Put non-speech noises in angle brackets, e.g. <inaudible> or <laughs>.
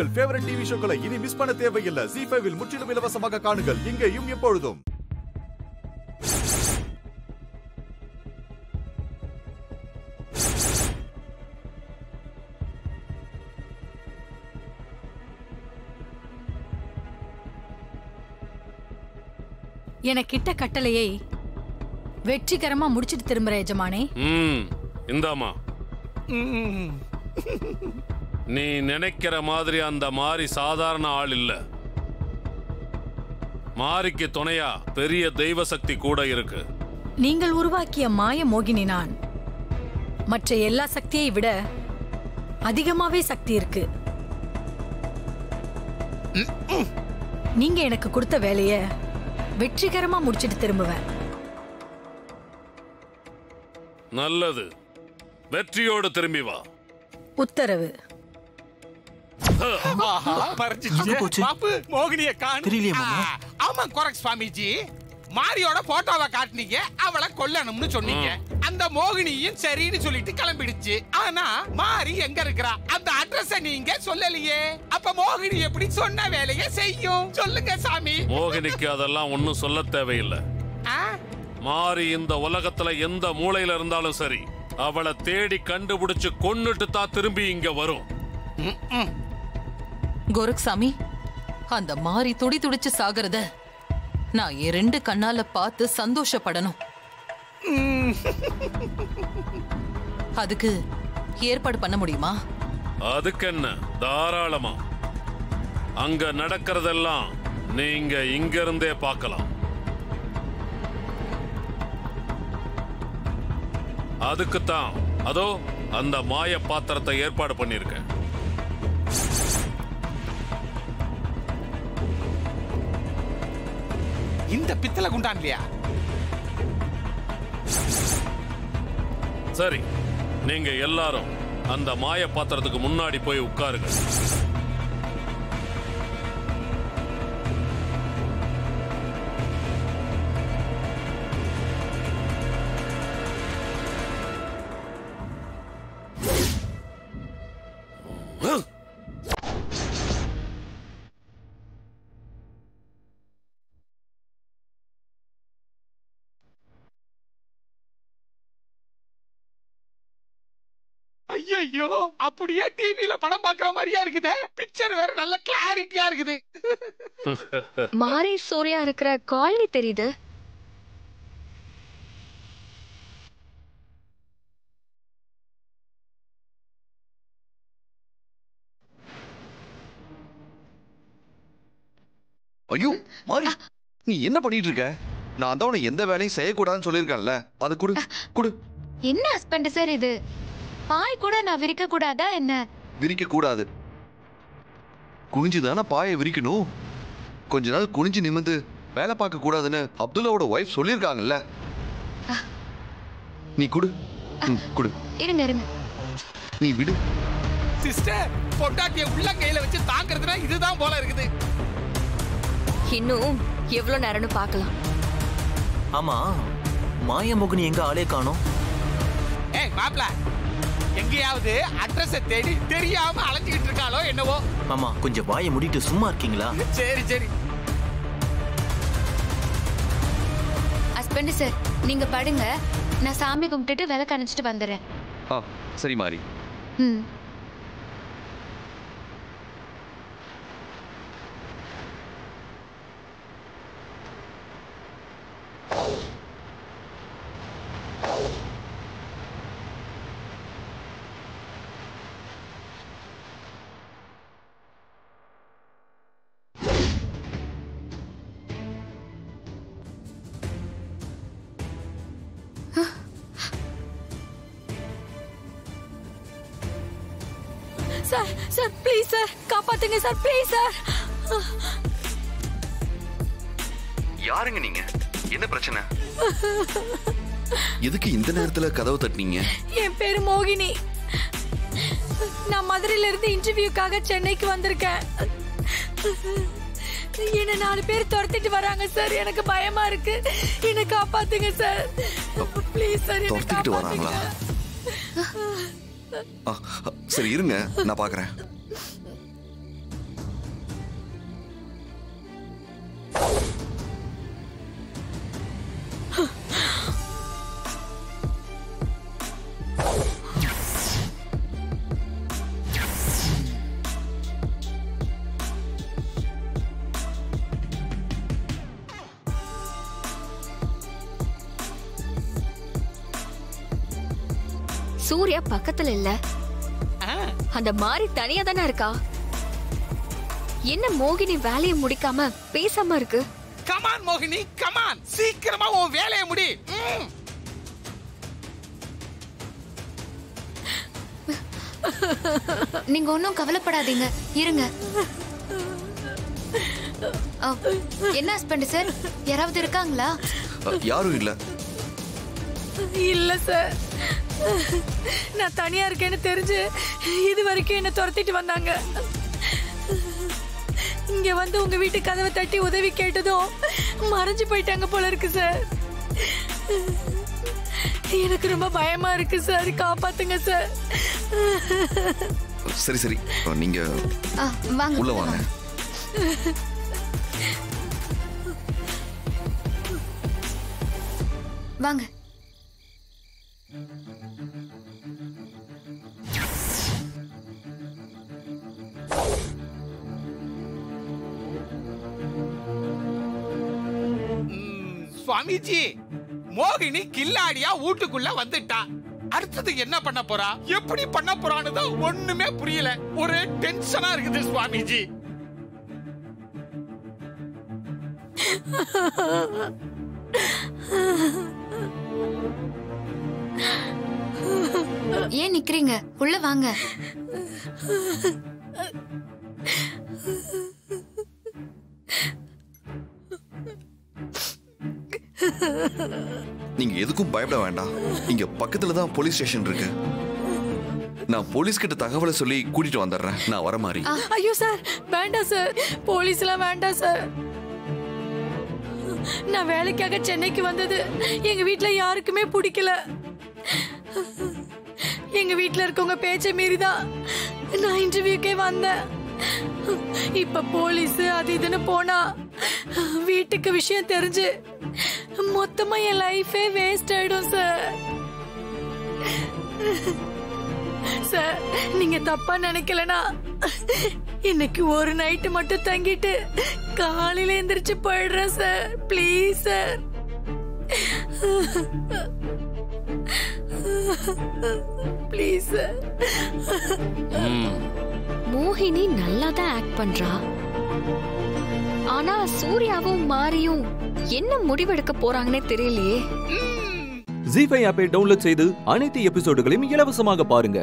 உங்கள் favourite TV ஷோக்களை இனி miss பண்ண தேவையில்லை. ஜி ஃபைவில் முற்றிலும் இலவசமாக காணுங்கள். இங்கேயும் எப்பொழுதும். எனக்கிட்ட கட்டளையை வெற்றிகரமா முடிச்சிட்டு திரும்புற எஜமானே. ம் இந்தாமா நீ நினைக்கிற மாதிரி அந்த மாரி சாதாரண ஆள் இல்ல. மாரிக்கு துணையா பெரிய தெய்வ சக்தி கூட இருக்கு. நீங்கள் உருவாக்கிய மாய மோகினி நான். மற்ற எல்லா சக்தியை விட அதிகமாவே சக்தி இருக்கு. நீங்க எனக்கு கொடுத்த வேலைய வெற்றிகரமா முடிச்சிட்டு திரும்புவேன் நல்லது. வெற்றியோடு திரும்பி வா. உத்தரவு. மோகினிய காணு. ஆமா கொரக் சுவாமிஜி. மாரியோட போட்டோவை காட்டுனீங்க அவளை கொல்லணும்னு சொன்னீங்க. அந்த மோகினியும் சரின்னு சொல்லிட்டு கிளம்பிடுச்சு. ஆனா மாரி எங்க இருக்கிறா? அந்த அட்ரஸ நீங்க சொல்லலையே. அப்ப மோகினி எப்படி சொன்ன வேலையை செய்யும்? சொல்லுங்க சாமி. மோகினிக்கு அதெல்லாம் ஒன்னும் சொல்ல தேவையில்லை. ஆ? மாறி இந்த உலகத்துல எந்த மூலையில இருந்தாலும் சரி அவளை தேடி கண்டுபிடிச்சு கொன்னுட்டு தான் திரும்பி இங்க வரும். கோரக்சாமி அந்த மாறி துடி துடிச்சு சாகிறத நான் என் ரெண்டு கண்ணால பார்த்து சந்தோஷப்படணும். அதுக்கு ஏற்பாடு பண்ண முடியுமா? அதுக்கு என்ன? தாராளமா. அங்க நடக்கிறதெல்லாம் நீங்க இங்க இருந்தே பார்க்கலாம். அதுக்குத்தான் அதோ அந்த மாய பாத்திரத்தை ஏற்பாடு பண்ணிருக்கேன் இந்த பித்தளை குண்டான் இல்லையா சரி நீங்க எல்லாரும் அந்த மாய பாத்திரத்துக்கு முன்னாடி போய் உட்காருங்க. ஐயோ அப்படியே டிவில படம் பார்க்குற மாதிரியா இருக்குதே. பிக்சர் வேற நல்ல கிளாரிட்டியா இருக்குது. மாரி சூர்யா இருக்கிற காலனி தெரியுது. ஐயோ மாறி நீ என்ன பண்ணிட்டு இருக்க நான் தான் உனக்கு எந்த வேலையும் செய்யக்கூடாதுன்னு சொல்லியிருக்கேன்ல. அது குடு குடு. என்ன ஹஸ்பண்ட் சார் இது? பாய் கூட நான் விரிக்க கூடாதா என்ன? விரிக்க கூடாது. குனிஞ்சு தானே பாயை விரிக்கணும்? கொஞ்ச நாள் குனிஞ்சு நிமிந்து வேலை பார்க்க கூடாதுன்னு அப்துல்லாவோட ஒய்ஃப் சொல்லியிருக்காங்கல்ல. நீ குடு. ம், குடு. இருங்க இருங்க. நீ விடு. சிஸ்டர் பொட்டாட்டிய உள்ளங்கையில வச்சு தாக்குறதுனா இதுதான் போல இருக்குது. இன்னும் எவ்வளவு நேரம்னு பார்க்கலாம். ஆமா மாயமோகினி எங்க ஆளே காணோம்? ஏய் மாப்ள. எங்கேயாவது அட்ரஸ தேடி தெரியாம அலைஞ்சிக்கிட்டு இருக்காளோ என்னவோ? மாமா கொஞ்சம் வாயை மூடிட்டு சும்மா இருக்கீங்களா? சரி சரி. ஹஸ்பண்ட் சார் நீங்க படுங்க. நான் சாமி கும்பிட்டுட்டு விளக்கு அணைச்சிட்டு வந்துடுறேன். ஆ சரி மாறி. ம். சார் சார் ப்ளீஸ் சார் காப்பாத்துங்க சார் ப்ளீஸ் சார் யாருங்க நீங்க? என்ன பிரச்சனை? எதுக்கு இந்த நேரத்துல கதவு தட்டினீங்க? என் பேரு மோகினி. நான் மதுரையில இருந்து இன்டர்வியூக்காக சென்னைக்கு வந்திருக்கேன். என்ன நாலு பேர் துரத்திட்டு வராங்க சார் எனக்கு பயமா இருக்கு. என்ன காப்பாத்துங்க சார் ப்ளீஸ் சார் என்ன துரத்திக்கிட்டு வராங்களா? சரி இருங்க. நான் பாக்குறேன். சூர்யா பக்கத்துல இல்ல. அந்த மாறி தனியா தானே இருக்கா? என்ன மோகினி வேலையை முடிக்காம பேசாம இருக்கு? கமான் மோகினி கமான் சீக்கிரமா உன் வேலையை முடி. நீங்க ஒன்றும் கவலைப்படாதீங்க. இருங்க. என்ன ஹஸ்பண்ட் சார் யாராவது இருக்காங்களா? யாரும் இல்ல. இல்ல சார் நான் தனியா இருக்கேன்னு தெரிஞ்சு இது வரைக்கும் என்ன துரத்திட்டு வந்தாங்க. இங்க வந்து உங்க வீட்டு கதவை தட்டி உதவி கேட்டதும் மறைஞ்சு போயிட்டாங்க போல இருக்கு சார். எனக்கு ரொம்ப பயமா இருக்கு சார். காப்பாத்துங்க சார். சரி சரி. நீங்க ஆ, வாங்க. உள்ள வாங்க. வாங்க. சுவாமிஜி மோகினி கில்லாடியா வீட்டுக்குள்ள வந்துட்டா. அடுத்தது என்ன பண்ண போறா? எப்படி பண்ண போறான்னு தான் ஒண்ணுமே புரியல. ஒரே டென்ஷனா இருக்குது சுவாமிஜி. <laughs> ஏன் நிக்கிறீங்க? உள்ள வாங்க. நீங்க எதுக்கும் பயப்பட வேண்டாம். இங்க பக்கத்துல தான் போலீஸ் ஸ்டேஷன் இருக்கு. நான் போலீஸ் கிட்ட தகவலை சொல்லி கூட்டிட்டு வந்துடுறேன். நான் வர மாதிரி. ஐயோ சார். வேண்டாம் சார். போலீஸ் எல்லாம் வேண்டாம் சார். நான் வேலைக்காக சென்னைக்கு வந்தது எங்க வீட்ல யாருக்குமே பிடிக்கல. எங்க வீட்டில் இருக்கவங்க பேச்சை மீறிதான் நான் இன்டர்வியூக்கே வந்தேன். இப்ப போலீஸ் அது இதுன்னு போனா வீட்டுக்கு விஷயம் தெரிஞ்சு மொத்தமா என் லைஃபே வேஸ்ட் ஆயிடும் சார் சார் நீங்க தப்பா நினைக்கலனா இன்னைக்கு ஒரு நைட்டு மட்டும் தங்கிட்டு காலையில எந்திரிச்சு போயிடுறேன் சார் ப்ளீஸ் சார் ப்ளீஸ் மோகினி நல்லா தான் ஆக்ட் பண்றா. ஆனா சூர்யாவும் மாரியும் என்ன முடிவெடுக்க போறாங்கன்னே தெரியலையே. ஜி ஃபைவ் ஆப்பை டவுன்லோட் செய்து அனைத்து எபிசோடுகளையும் இலவசமாக பாருங்க.